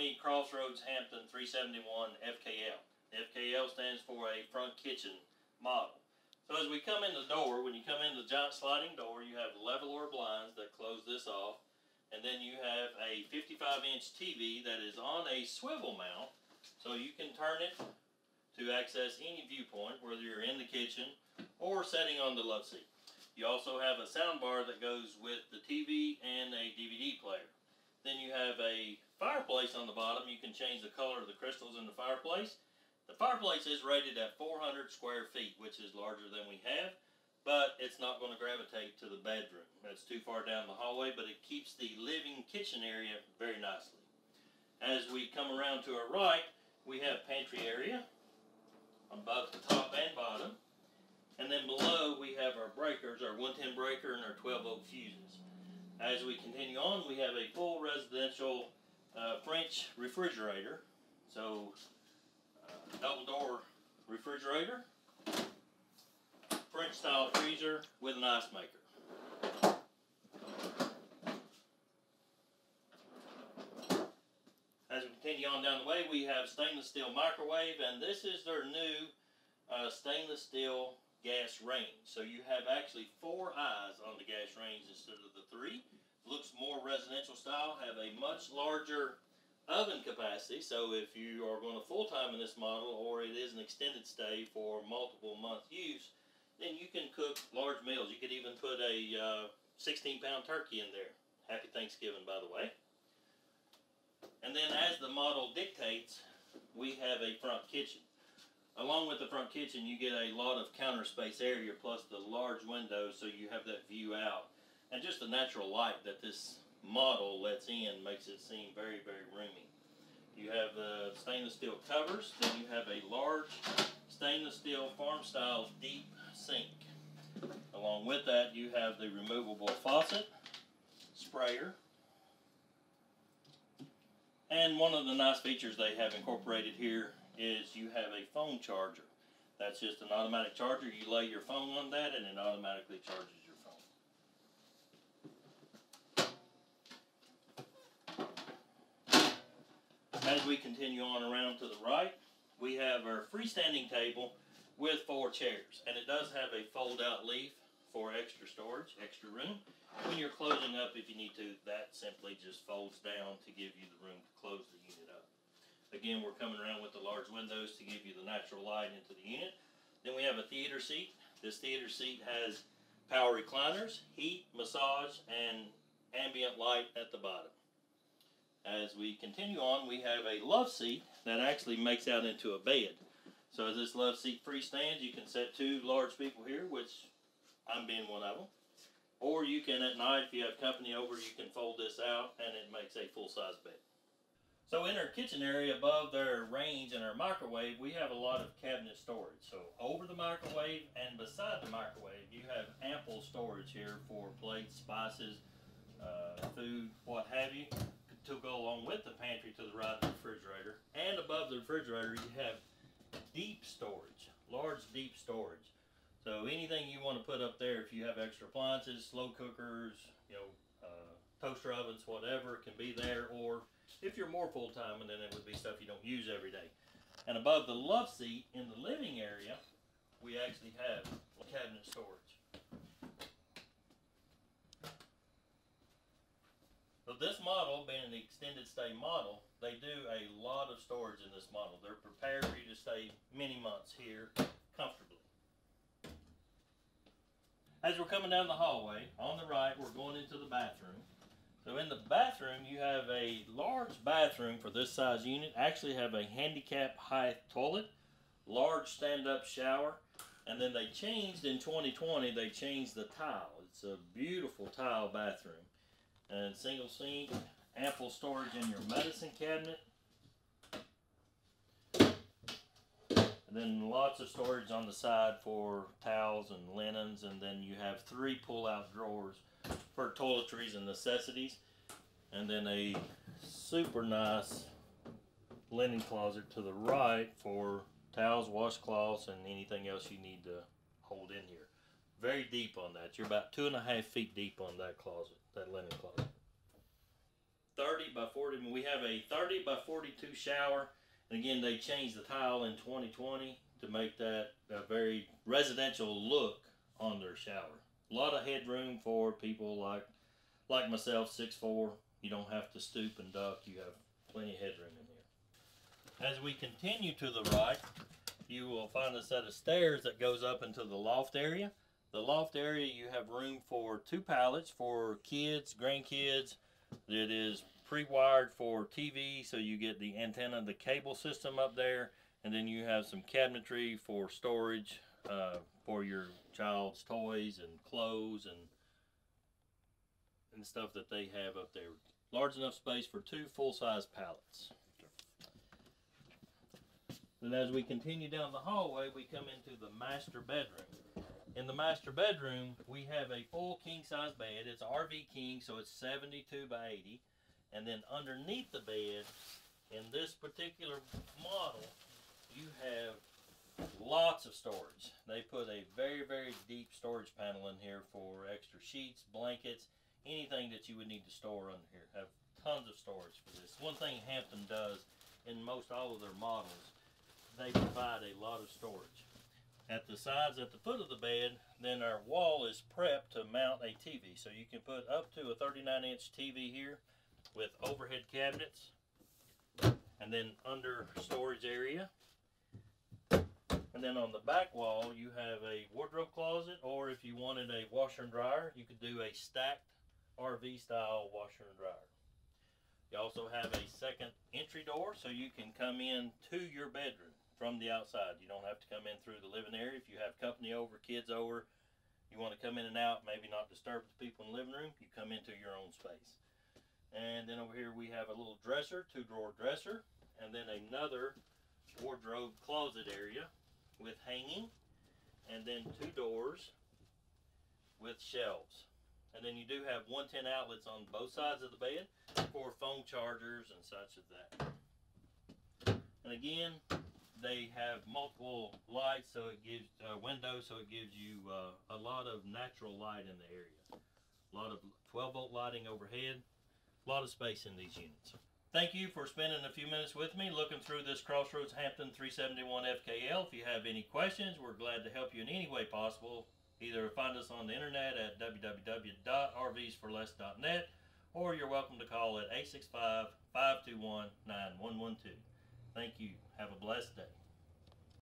2020 Crossroads Hampton 371 FKL. FKL stands for a front kitchen model. So as we come in the door, when you come in the giant sliding door, you have Levolor blinds that close this off, and then you have a 55 inch TV that is on a swivel mount, so you can turn it to access any viewpoint, whether you're in the kitchen or sitting on the love seat. You also have a sound bar that goes with the TV and a DVD player. Then you have a fireplace on the bottom. You can change the color of the crystals in the fireplace. The fireplace is rated at 400 square feet, which is larger than we have, but it's not going to gravitate to the bedroom. That's too far down the hallway, but it keeps the living kitchen area very nicely. As we come around to our right, we have pantry area on both the top and bottom. And then below we have our breakers, our 110 breaker and our 12 volt fuses. As we continue on, we have a full residential uh, French refrigerator. So, uh, double door refrigerator, French style freezer with an ice maker. As we continue on down the way, we have stainless steel microwave, and this is their new uh, stainless steel gas range. So you have actually four eyes on the gas range instead of the three. Looks more residential style, have a much larger oven capacity. So if you are going to full time in this model or it is an extended stay for multiple month use, then you can cook large meals. You could even put a uh, 16 pound turkey in there. Happy Thanksgiving, by the way. And then as the model dictates, we have a front kitchen. Along with the front kitchen, you get a lot of counter space area plus the large windows so you have that view out. And just the natural light that this model lets in makes it seem very, very roomy. You have the stainless steel covers, then you have a large stainless steel farm style deep sink. Along with that, you have the removable faucet, sprayer, and one of the nice features they have incorporated here is you have a phone charger. That's just an automatic charger. You lay your phone on that and it automatically charges your phone. As we continue on around to the right, we have our freestanding table with four chairs. And it does have a fold out leaf for extra storage, extra room. When you're closing up, if you need to, that simply just folds down to give you the room to close the unit up. Again, we're coming around with the large windows to give you the natural light into the unit. Then we have a theater seat. This theater seat has power recliners, heat, massage, and ambient light at the bottom. As we continue on, we have a love seat that actually makes out into a bed. So as this love seat freestands, you can set two large people here, which I'm being one of them. Or you can at night, if you have company over, you can fold this out and it makes a full-size bed. So in our kitchen area above their range and our microwave, we have a lot of cabinet storage. So over the microwave and beside the microwave, you have ample storage here for plates, spices, uh, food, what have you, to go along with the pantry to the right of the refrigerator. And above the refrigerator, you have deep storage, large deep storage. So anything you want to put up there, if you have extra appliances, slow cookers, you know, uh, toaster ovens, whatever, can be there. Or if you're more full time, and then it would be stuff you don't use every day. And above the love seat in the living area, we actually have cabinet storage. So this model, being an extended stay model, they do a lot of storage in this model. They're prepared for you to stay many months here comfortably. As we're coming down the hallway, on the right, we're going into the bathroom. So in the bathroom, you have a large bathroom for this size unit. Actually have a handicap height toilet, large stand-up shower, and then they changed in 2020, they changed the tile. It's a beautiful tile bathroom. And single sink, ample storage in your medicine cabinet, And then lots of storage on the side for towels and linens. And then you have three pull-out drawers for toiletries and necessities. And then a super nice linen closet to the right for towels, washcloths, and anything else you need to hold in here. Very deep on that. You're about two and a half feet deep on that closet, that linen closet. 30 by 40. We have a 30 by 42 shower. And again, they changed the tile in 2020 to make that a very residential look on their shower. A lot of headroom for people like like myself, 6'4". You don't have to stoop and duck. You have plenty of headroom in here. As we continue to the right, you will find a set of stairs that goes up into the loft area. The loft area, you have room for two pallets for kids, grandkids. It is pre-wired for TV, so you get the antenna, the cable system up there, and then you have some cabinetry for storage uh, for your child's toys and clothes and and stuff that they have up there. Large enough space for two full-size pallets. Then as we continue down the hallway, we come into the master bedroom. In the master bedroom, we have a full king-size bed. It's RV king, so it's 72 by 80. And then underneath the bed, in this particular model, you have lots of storage. They put a very, very deep storage panel in here for extra sheets, blankets, anything that you would need to store under here. Have tons of storage for this. One thing Hampton does in most all of their models, they provide a lot of storage. At the sides, at the foot of the bed, then our wall is prepped to mount a TV. So you can put up to a 39 inch TV here with overhead cabinets and then under storage area. And then on the back wall, you have a wardrobe closet, or if you wanted a washer and dryer, you could do a stacked RV style washer and dryer. You also have a second entry door so you can come in to your bedroom from the outside. You don't have to come in through the living area. If you have company over, kids over, you want to come in and out, maybe not disturb the people in the living room, you come into your own space. And then over here we have a little dresser, two drawer dresser, and then another wardrobe closet area with hanging, and then two doors with shelves. And then you do have 110 outlets on both sides of the bed for phone chargers and such as that. And again, they have multiple lights, so it gives uh, windows, so it gives you uh, a lot of natural light in the area. A lot of 12 volt lighting overhead, a lot of space in these units. Thank you for spending a few minutes with me looking through this Crossroads Hampton 371 FKL. If you have any questions, we're glad to help you in any way possible. Either find us on the internet at www.rvsforless.net or you're welcome to call at 865 521 9112. Thank you. Have a blessed day.